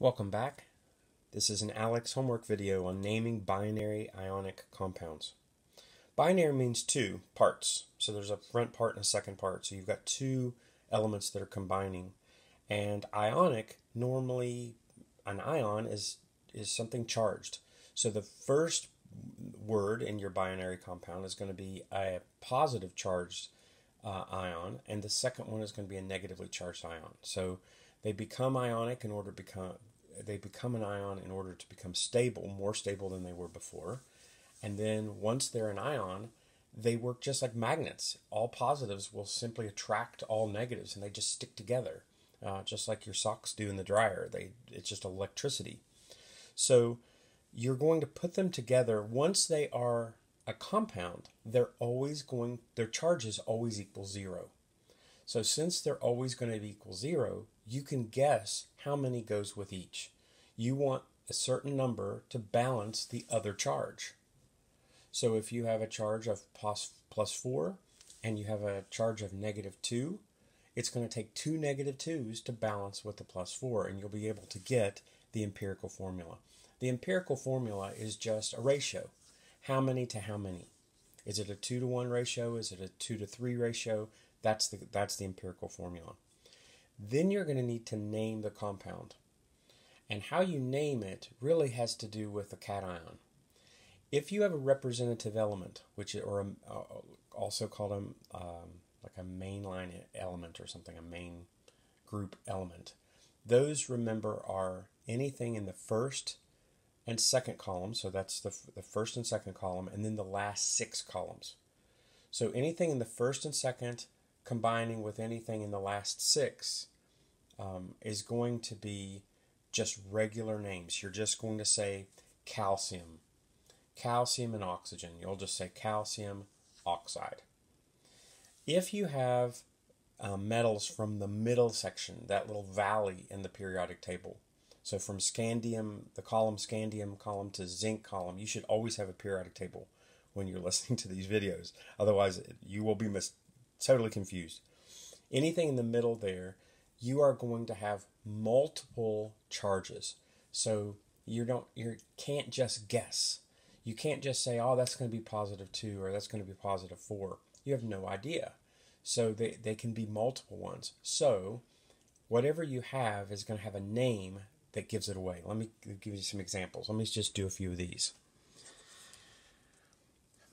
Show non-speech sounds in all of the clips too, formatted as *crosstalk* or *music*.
Welcome back. This is an Aleks homework video on naming binary ionic compounds. Binary means two parts. So there's a front part and a second part. So you've got two elements that are combining. And ionic, normally an ion is, is something charged. So the first word in your binary compound is going to be a positive charged uh, ion, and the second one is going to be a negatively charged ion. So they become ionic in order to become they become an ion in order to become stable, more stable than they were before. And then once they're an ion, they work just like magnets. All positives will simply attract all negatives, and they just stick together, uh, just like your socks do in the dryer. They it's just electricity. So you're going to put them together once they are a compound. They're always going their charges always equal zero. So since they're always going to equal zero, you can guess how many goes with each. You want a certain number to balance the other charge. So if you have a charge of plus, plus 4 and you have a charge of negative 2, it's going to take two negative 2's to balance with the plus 4, and you'll be able to get the empirical formula. The empirical formula is just a ratio. How many to how many? Is it a 2 to 1 ratio? Is it a 2 to 3 ratio? That's the, that's the empirical formula. Then you're going to need to name the compound. And how you name it really has to do with the cation. If you have a representative element, which or a, also called a um, like a mainline element or something, a main group element, those remember are anything in the first and second column. So that's the the first and second column, and then the last six columns. So anything in the first and second combining with anything in the last six um, is going to be just regular names. You're just going to say calcium, calcium and oxygen. You'll just say calcium oxide. If you have uh, metals from the middle section, that little valley in the periodic table, so from scandium, the column scandium column to zinc column, you should always have a periodic table when you're *laughs* listening to these videos. Otherwise, you will be mis- totally confused. Anything in the middle there, you are going to have multiple charges. So you don't you can't just guess. You can't just say, "Oh, that's going to be positive 2 or that's going to be positive 4." You have no idea. So they, they can be multiple ones. So whatever you have is going to have a name that gives it away. Let me give you some examples. Let me just do a few of these.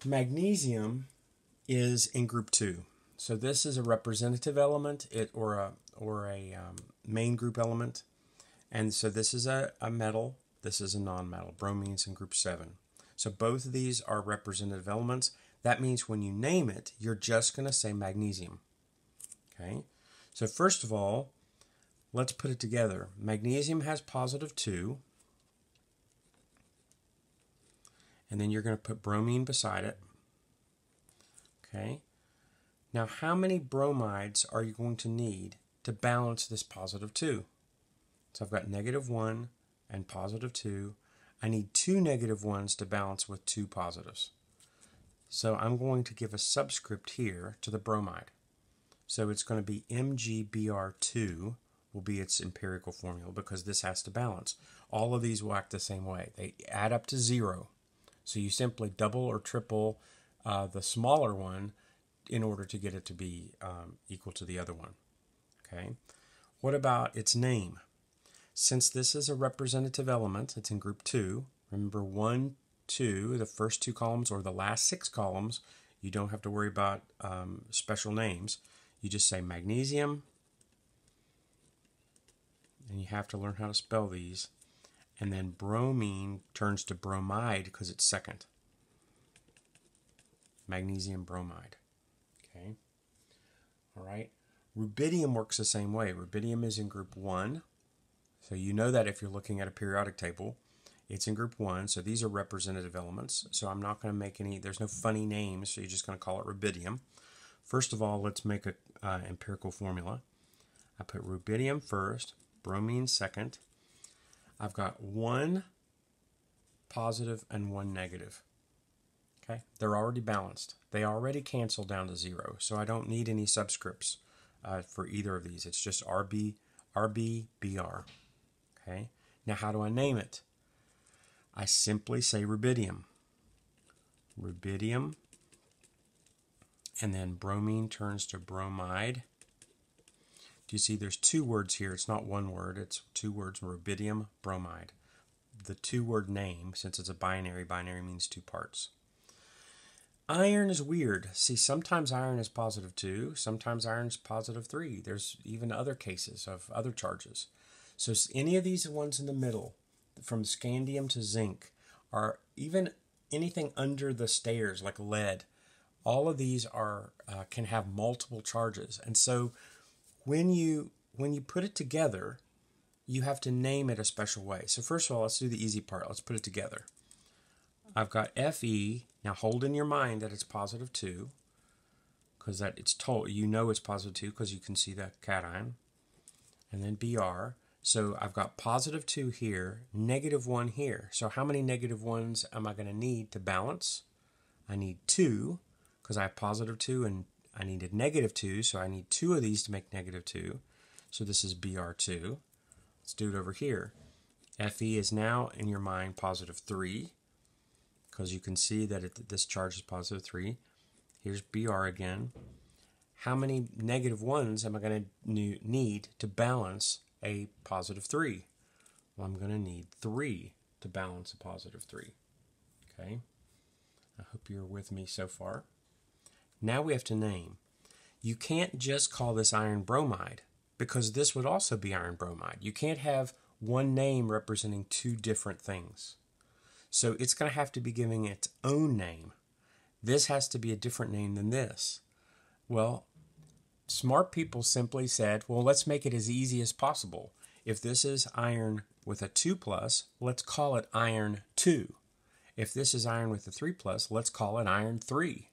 Magnesium is in group 2. So this is a representative element, it or a or a um, main group element, and so this is a, a metal. This is a non-metal. Bromine's in group seven. So both of these are representative elements. That means when you name it, you're just going to say magnesium. Okay. So first of all, let's put it together. Magnesium has positive two. And then you're going to put bromine beside it. Okay. Now, how many bromides are you going to need to balance this positive 2? So I've got negative 1 and positive 2. I need two negative 1s to balance with two positives. So I'm going to give a subscript here to the bromide. So it's going to be MgBr2 will be its empirical formula because this has to balance. All of these will act the same way. They add up to zero. So you simply double or triple uh, the smaller one in order to get it to be um, equal to the other one. Okay. What about its name? Since this is a representative element, it's in group 2. Remember 1, 2, the first two columns or the last six columns, you don't have to worry about um, special names. You just say magnesium, and you have to learn how to spell these. And then bromine turns to bromide because it's second. Magnesium bromide. Okay. All right. Rubidium works the same way. Rubidium is in group 1. So you know that if you're looking at a periodic table. It's in group 1, so these are representative elements. So I'm not going to make any, there's no funny names, so you're just going to call it rubidium. First of all, let's make an uh, empirical formula. I put rubidium first, bromine second. I've got one positive and one negative. Okay, they're already balanced. They already cancel down to zero, so I don't need any subscripts uh, for either of these. It's just RB, RB, BR. Okay, Now, how do I name it? I simply say rubidium. Rubidium. And then bromine turns to bromide. Do you see there's two words here? It's not one word, it's two words rubidium, bromide. The two word name, since it's a binary, binary means two parts. Iron is weird. See, sometimes iron is positive 2, sometimes iron is positive 3. There's even other cases of other charges. So any of these ones in the middle, from scandium to zinc, are even anything under the stairs like lead. All of these are uh, can have multiple charges, and so when you when you put it together, you have to name it a special way. So first of all, let's do the easy part. Let's put it together. I've got Fe. Now hold in your mind that it's positive 2 because that it's told you know it's positive 2 because you can see the cation. And then Br. So I've got positive 2 here, negative 1 here. So how many negative 1s am I going to need to balance? I need 2 because I have positive 2 and I needed negative 2, so I need two of these to make negative 2. So this is Br2. Let's do it over here. Fe is now in your mind positive 3 because you can see that it, this charge is positive 3. Here's Br again. How many negative 1s am I going to need to balance a positive 3? Well, I'm going to need 3 to balance a positive 3. Okay? I hope you're with me so far. Now we have to name. You can't just call this iron bromide because this would also be iron bromide. You can't have one name representing two different things. So it's going to have to be giving its own name. This has to be a different name than this. Well, smart people simply said, well, let's make it as easy as possible. If this is iron with a 2 plus, let's call it iron 2. If this is iron with a 3 plus, let's call it iron 3.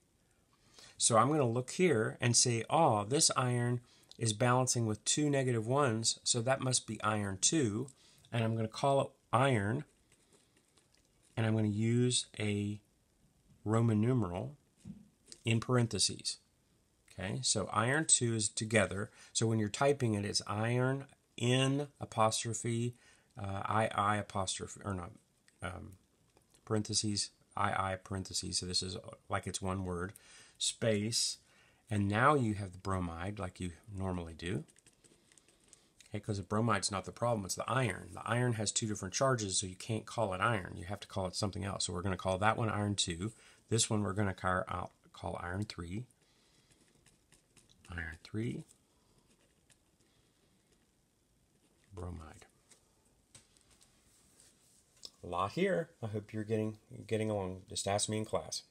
So I'm going to look here and say, oh, this iron is balancing with two negative ones, so that must be iron 2. And I'm going to call it iron and I'm going to use a Roman numeral in parentheses. Okay, so iron 2 is together. So when you're typing it, it's iron in apostrophe uh, II apostrophe, or not, um, parentheses, II parentheses. So this is like it's one word, space, and now you have the bromide like you normally do because the bromide's not the problem, it's the iron. The iron has two different charges, so you can't call it iron. You have to call it something else. So we're going to call that one iron 2. This one we're going to call, uh, call iron 3. Iron 3. Bromide. Lot here. I hope you're getting getting along. Just ask me in class.